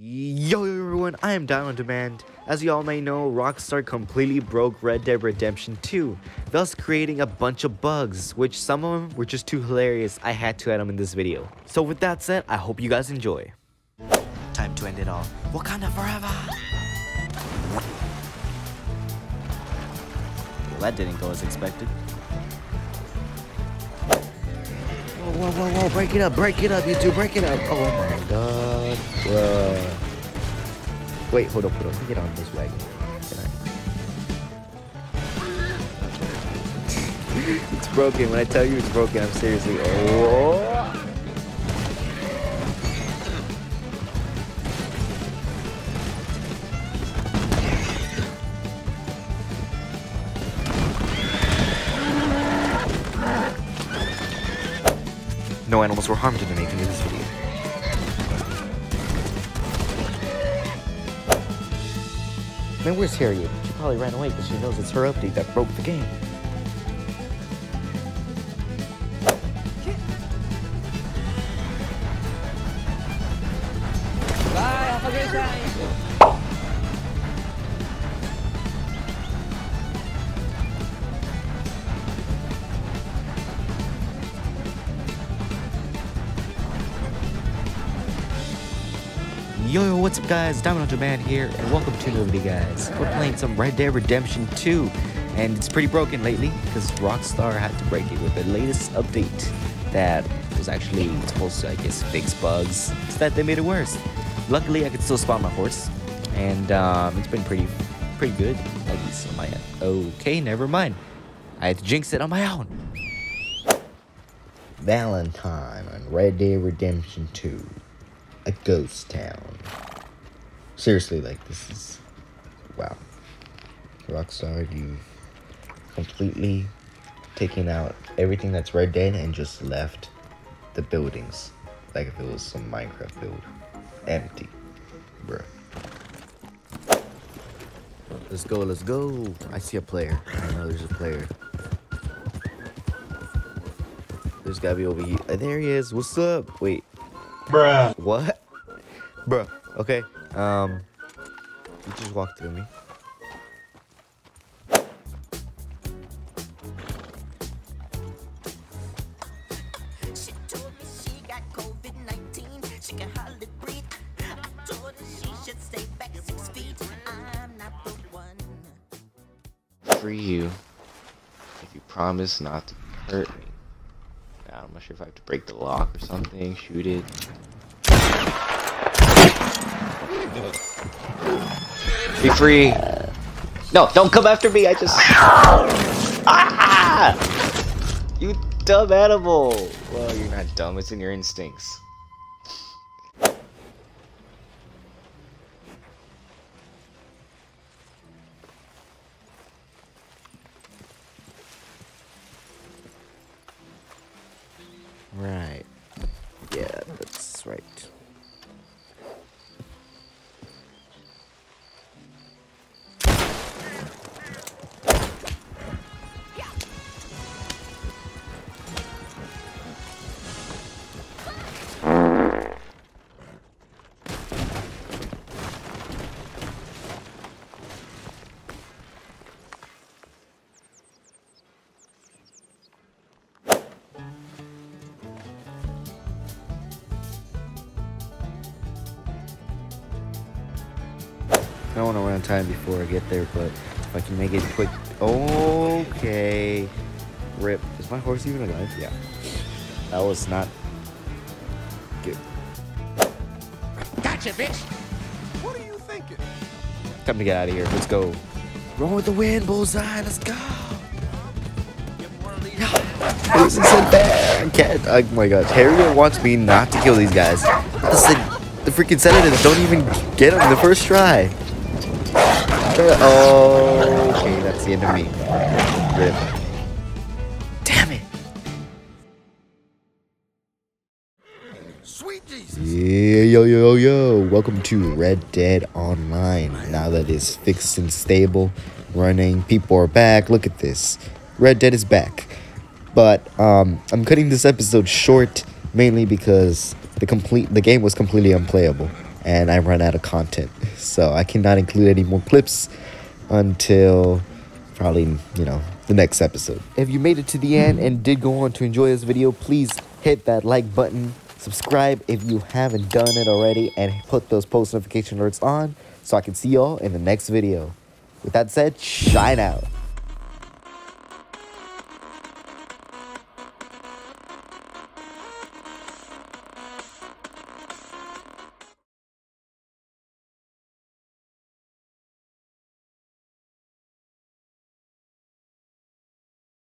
everyone, I am Diamond on Demand. As you all may know, Rockstar completely broke Red Dead Redemption 2, thus creating a bunch of bugs, which some of them were just too hilarious I had to add them in this video. So with that said, I hope you guys enjoy. Time to end it all. Wakanda forever! Well, that didn't go as expected. Whoa, whoa, whoa, whoa, break it up, break it up, you two, break it up. Oh my god, bruh. Wait, hold up, hold up, let me get on this wagon. Can I? it's broken, when I tell you it's broken, I'm seriously, oh. No animals were harmed in the making of this video. Where's Harriet? She probably ran away because she knows it's her update that broke the game. Yo, yo, what's up guys? Diamond on Demand here, and welcome to video guys. We're playing some Red Dead Redemption 2, and it's pretty broken lately, because Rockstar had to break it with the latest update that was actually supposed to, I guess, fix bugs, instead they made it worse. Luckily, I could still spawn my horse, and um, it's been pretty, pretty good, at least on my end. Okay, never mind. I had to jinx it on my own. Valentine on Red Dead Redemption 2 a ghost town. Seriously, like this is wow. Rockstar, you've completely taken out everything that's Red Dead and just left the buildings like if it was some Minecraft build. Empty. Bruh. Let's go, let's go. I see a player. I know there's a player. There's gotta be over here. There he is. What's up? Wait, Bruh. what? Bruh. Okay. Um. You just walked through me. She told me she got COVID 19. She can hardly breathe. I told her she should stay back six feet. I'm not the one. free you if you promise not to hurt me. Now, I'm not sure if I have to break the lock or something, shoot it. Be free. No, don't come after me. I just. Ah! You dumb animal. Well, you're not dumb. It's in your instincts. Right. Yeah, that's right. I don't want to run time before I get there, but if I can make it quick. Okay. Rip. Is my horse even alive? Yeah. That was not good. Gotcha, bitch. What are you thinking? Time to get out of here. Let's go. Run with the wind, bullseye. Let's go. This isn't fair. I can't. Oh my gosh. Harriet wants me not to kill these guys. Listen, the freaking senators don't even get them the first try. Oh, okay. That's the end of me. Rip. Damn it. Sweet Jesus. Yeah, yo, yo, yo. Welcome to Red Dead Online. Now that it's fixed and stable, running, people are back. Look at this. Red Dead is back. But um, I'm cutting this episode short mainly because the complete the game was completely unplayable and I run out of content. So I cannot include any more clips until probably, you know, the next episode. If you made it to the end and did go on to enjoy this video, please hit that like button, subscribe if you haven't done it already, and put those post notification alerts on so I can see y'all in the next video. With that said, shine out.